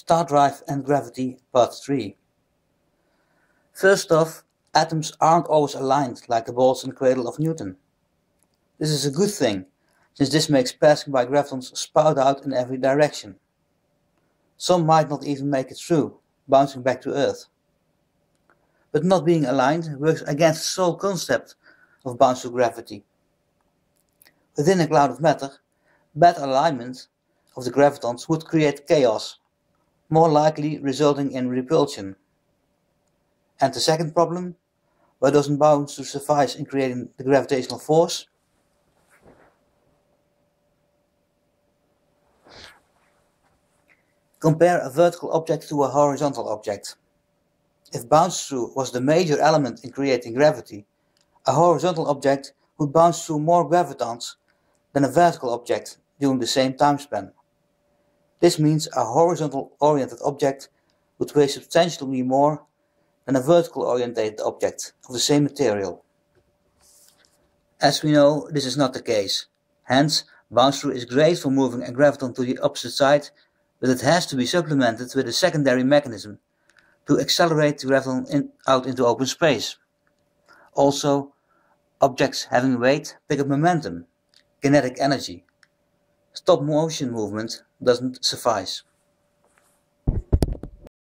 Star Drive and Gravity Part 3 First off, atoms aren't always aligned like the balls in the cradle of Newton. This is a good thing, since this makes passing by gravitons spout out in every direction. Some might not even make it through, bouncing back to Earth. But not being aligned works against the sole concept of bounce gravity. Within a cloud of matter, bad alignment of the gravitons would create chaos, more likely resulting in repulsion. And the second problem, why doesn't bounce suffice in creating the gravitational force? Compare a vertical object to a horizontal object. If bounce through was the major element in creating gravity, a horizontal object would bounce through more gravitons than a vertical object during the same time span. This means a horizontal oriented object would weigh substantially more than a vertical oriented object of the same material. As we know, this is not the case. Hence, bounce through is great for moving a graviton to the opposite side but it has to be supplemented with a secondary mechanism to accelerate the graviton in, out into open space. Also, objects having weight pick up momentum, kinetic energy. Stop motion movement doesn't suffice.